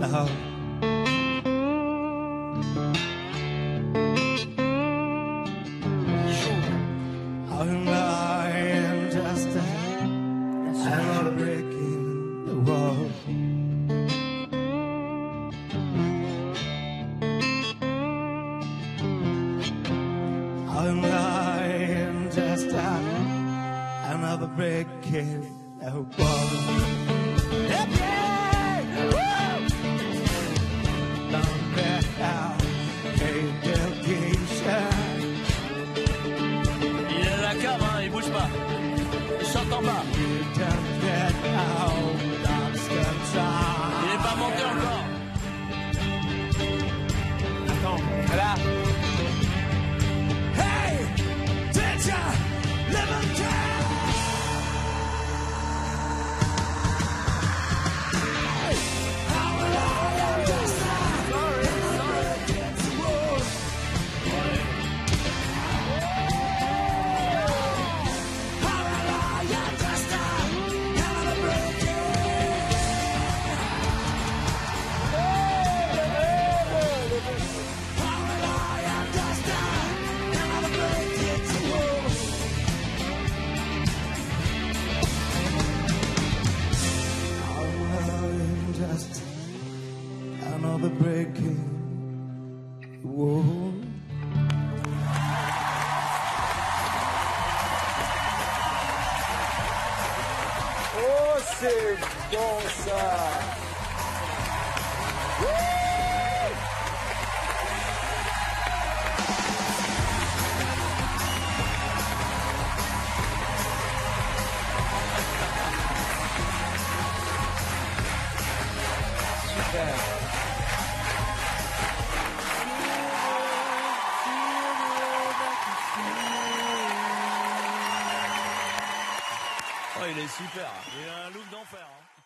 love. I'm lying just another brick in the wall. I'm lying just another brick in the wall. chante en bas. You Il n'est pas monté encore. Another breaking wall. Yeah. Oh, il est super. Il a un look d'enfer. Hein.